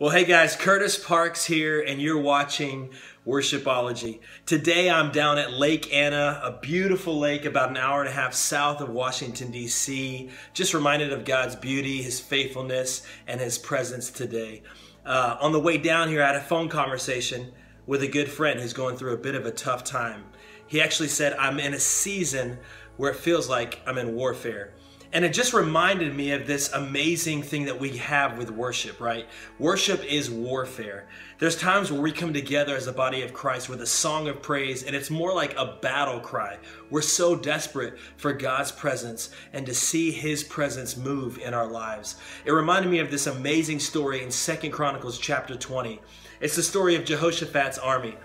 Well, hey guys, Kurtis Parks here, and you're watching Worshipology. Today I'm down at Lake Anna, a beautiful lake about an hour and a half south of Washington, D.C. Just reminded of God's beauty, His faithfulness, and His presence today. Uh, on the way down here, I had a phone conversation with a good friend who's going through a bit of a tough time. He actually said, I'm in a season where it feels like I'm in warfare. And it just reminded me of this amazing thing that we have with worship, right? Worship is warfare. There's times where we come together as a body of Christ with a song of praise, and it's more like a battle cry. We're so desperate for God's presence and to see His presence move in our lives. It reminded me of this amazing story in Second Chronicles chapter 20. It's the story of Jehoshaphat's army.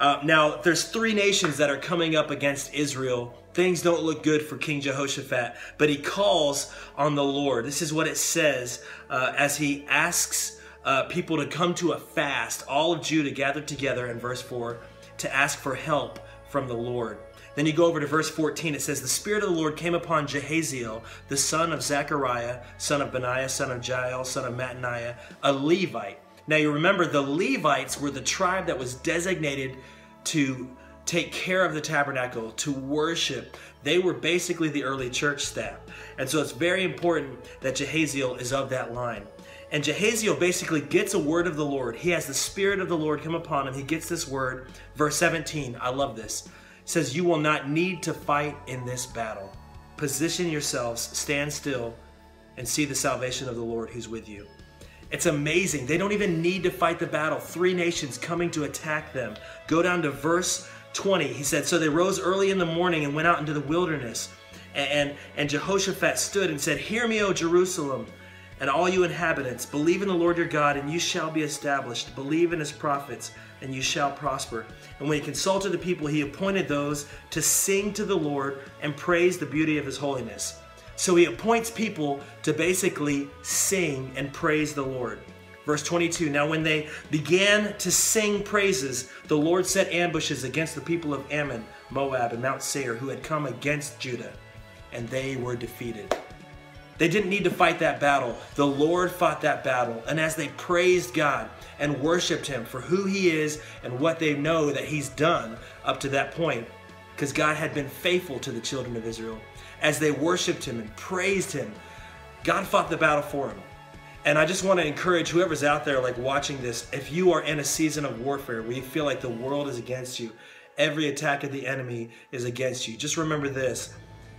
Uh, now, there's three nations that are coming up against Israel. Things don't look good for King Jehoshaphat, but he calls on the Lord. This is what it says uh, as he asks uh, people to come to a fast. All of Judah gathered together in verse 4 to ask for help from the Lord. Then you go over to verse 14. It says, The Spirit of the Lord came upon Jehaziel, the son of Zechariah, son of Benaiah, son of Jael, son of Mattaniah, a Levite now you remember the Levites were the tribe that was designated to take care of the tabernacle, to worship. They were basically the early church staff. And so it's very important that Jehaziel is of that line. And Jehaziel basically gets a word of the Lord. He has the Spirit of the Lord come upon him. He gets this word. Verse 17, I love this. Says, You will not need to fight in this battle. Position yourselves, stand still, and see the salvation of the Lord who's with you. It's amazing. They don't even need to fight the battle. Three nations coming to attack them. Go down to verse 20. He said, So they rose early in the morning and went out into the wilderness. And, and, and Jehoshaphat stood and said, Hear me, O Jerusalem, and all you inhabitants. Believe in the Lord your God, and you shall be established. Believe in his prophets, and you shall prosper. And when he consulted the people, he appointed those to sing to the Lord and praise the beauty of his holiness. So he appoints people to basically sing and praise the Lord. Verse 22 Now, when they began to sing praises, the Lord set ambushes against the people of Ammon, Moab, and Mount Seir, who had come against Judah, and they were defeated. They didn't need to fight that battle. The Lord fought that battle. And as they praised God and worshiped Him for who He is and what they know that He's done up to that point, because God had been faithful to the children of Israel. As they worshiped Him and praised Him, God fought the battle for him. And I just want to encourage whoever's out there like watching this, if you are in a season of warfare where you feel like the world is against you, every attack of the enemy is against you, just remember this.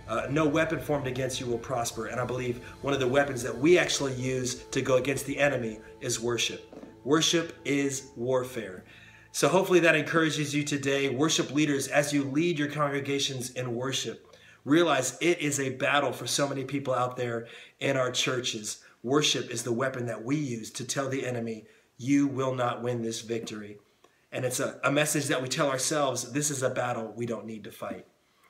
Uh, no weapon formed against you will prosper. And I believe one of the weapons that we actually use to go against the enemy is worship. Worship is warfare. So hopefully that encourages you today. Worship leaders, as you lead your congregations in worship, realize it is a battle for so many people out there in our churches. Worship is the weapon that we use to tell the enemy, you will not win this victory. And it's a, a message that we tell ourselves, this is a battle we don't need to fight.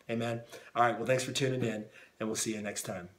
Amen. All right, well, thanks for tuning in, and we'll see you next time.